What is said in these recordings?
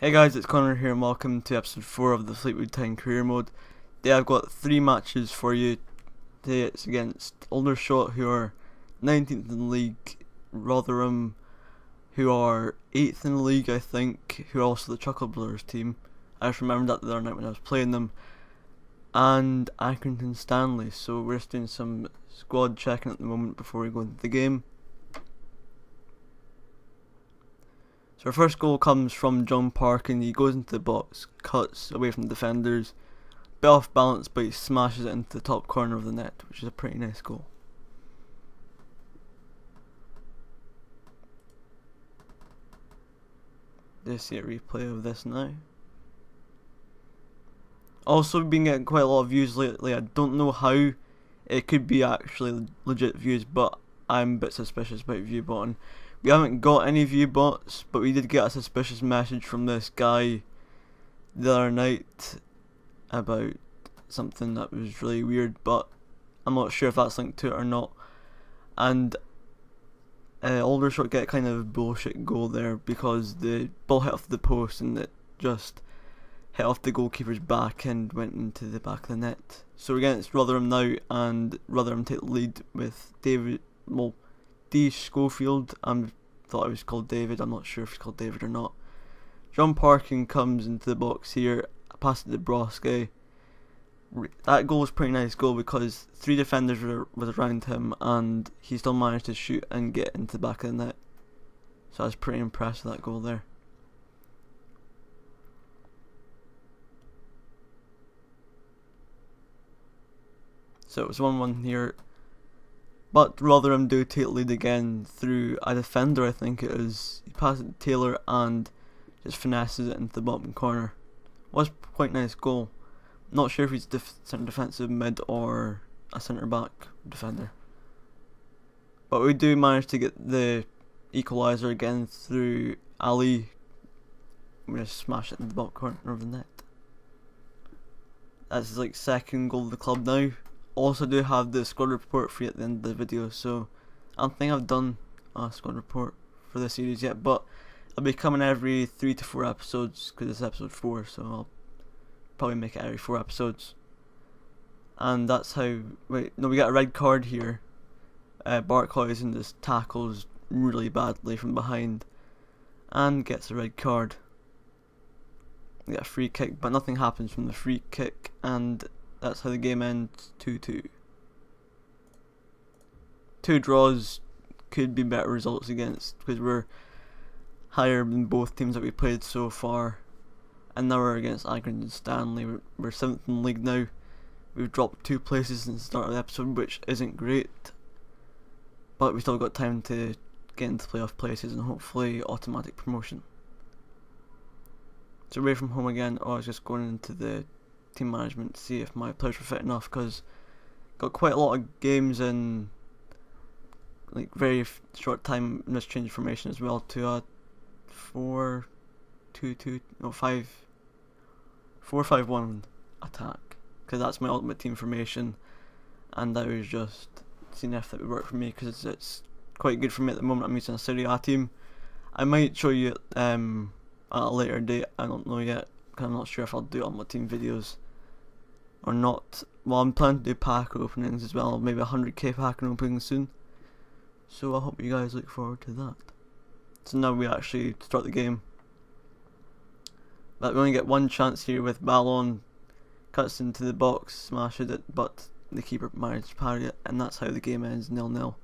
Hey guys, it's Connor here and welcome to episode 4 of the Fleetwood Town Career Mode. Today I've got 3 matches for you. Today it's against Aldershot who are 19th in the league, Rotherham who are 8th in the league I think, who are also the Chuckle Brothers team. I just remembered that the other night when I was playing them. And Accrington Stanley, so we're just doing some squad checking at the moment before we go into the game. So our first goal comes from John Park and he goes into the box, cuts away from the defenders, bit off balance but he smashes it into the top corner of the net, which is a pretty nice goal. Let's see a replay of this now. Also been getting quite a lot of views lately, I don't know how it could be actually legit views but I'm a bit suspicious about Viewbotting. We haven't got any view bots, but we did get a suspicious message from this guy the other night about something that was really weird, but I'm not sure if that's linked to it or not. And uh, Aldershot get kind of bullshit goal there because the ball hit off the post and it just hit off the goalkeeper's back and went into the back of the net. So we're against Rotherham now, and Rotherham take the lead with David. Well, D. Schofield. I thought it was called David. I'm not sure if it's called David or not. John Parkin comes into the box here. I pass it to Broski. That goal was pretty nice goal because three defenders were was around him and he still managed to shoot and get into the back of the net. So I was pretty impressed with that goal there. So it was 1 1 here. But Rotherham do take lead again through a defender, I think it is. He passes it to Taylor and just finesses it into the bottom corner. Was quite nice goal. Not sure if he's def centre defensive mid or a centre back defender. But we do manage to get the equaliser again through Ali. I'm gonna smash it in the bottom corner of the net. That's his like second goal of the club now also do have the squad report you at the end of the video, so I don't think I've done a squad report for the series yet, but I'll be coming every 3 to 4 episodes, because it's episode 4, so I'll probably make it every 4 episodes. And that's how, wait, no, we got a red card here. Uh, Barkhuizen just tackles really badly from behind, and gets a red card. We get a free kick, but nothing happens from the free kick, and that's how the game ends 2-2. Two draws could be better results against because we're higher than both teams that we played so far. And now we're against Accrington Stanley. We're, 7th in the league now. We've dropped two places since the start of the episode, which isn't great. But we still got time to get into playoff places and hopefully automatic promotion. So away from home again, oh, I was just going into the team management to see if my players were fit enough because got quite a lot of games in like very short time in this change formation as well to a four two two no five four five one attack because that's my ultimate team formation. And I was just seeing if that would work for me because it's, it's quite good for me at the moment. I'm using a Serie A team. I might show you um, at a later date. I don't know yet I'm not sure if I'll do it on my team videos or not. Well, I'm planning to do pack openings as well, maybe 100k pack openings soon. So I hope you guys look forward to that. So now we actually start the game. But we only get one chance here with Ballon cuts into the box, smashes it, but the keeper managed to parry it, and that's how the game ends nil nil.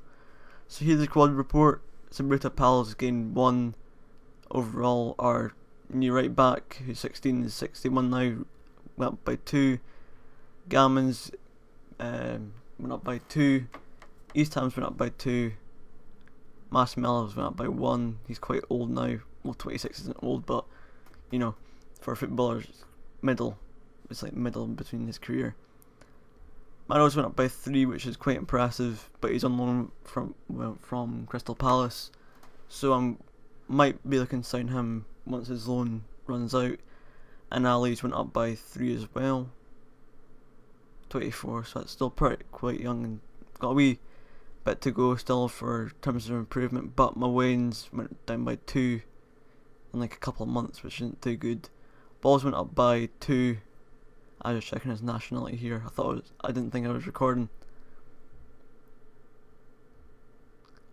So here's the quad report. Sabruta Pals gained one overall. Our new right back, who's 16 is 61 now, went up by two. Gammons um, went up by two. East Hams went up by two. Marshmallows went up by one. He's quite old now. Well, 26 isn't old, but you know, for a footballer, middle. It's like middle between his career. Maros went up by three, which is quite impressive. But he's on loan from well, from Crystal Palace, so I might be looking to sign him once his loan runs out. And Ali's went up by three as well. 24, so it's still pretty quite young and got a wee bit to go still for terms of improvement. But my wins went down by two in like a couple of months, which isn't too good. Balls went up by two. I was checking his nationality here. I thought was, I didn't think I was recording.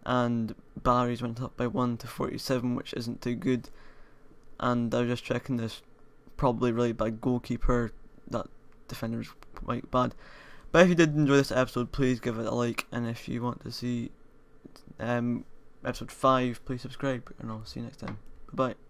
And Barry's went up by one to forty-seven, which isn't too good. And I was just checking this probably really bad goalkeeper. That defender's quite bad. But if you did enjoy this episode, please give it a like, and if you want to see um, episode 5, please subscribe, and I'll see you next time. Bye bye.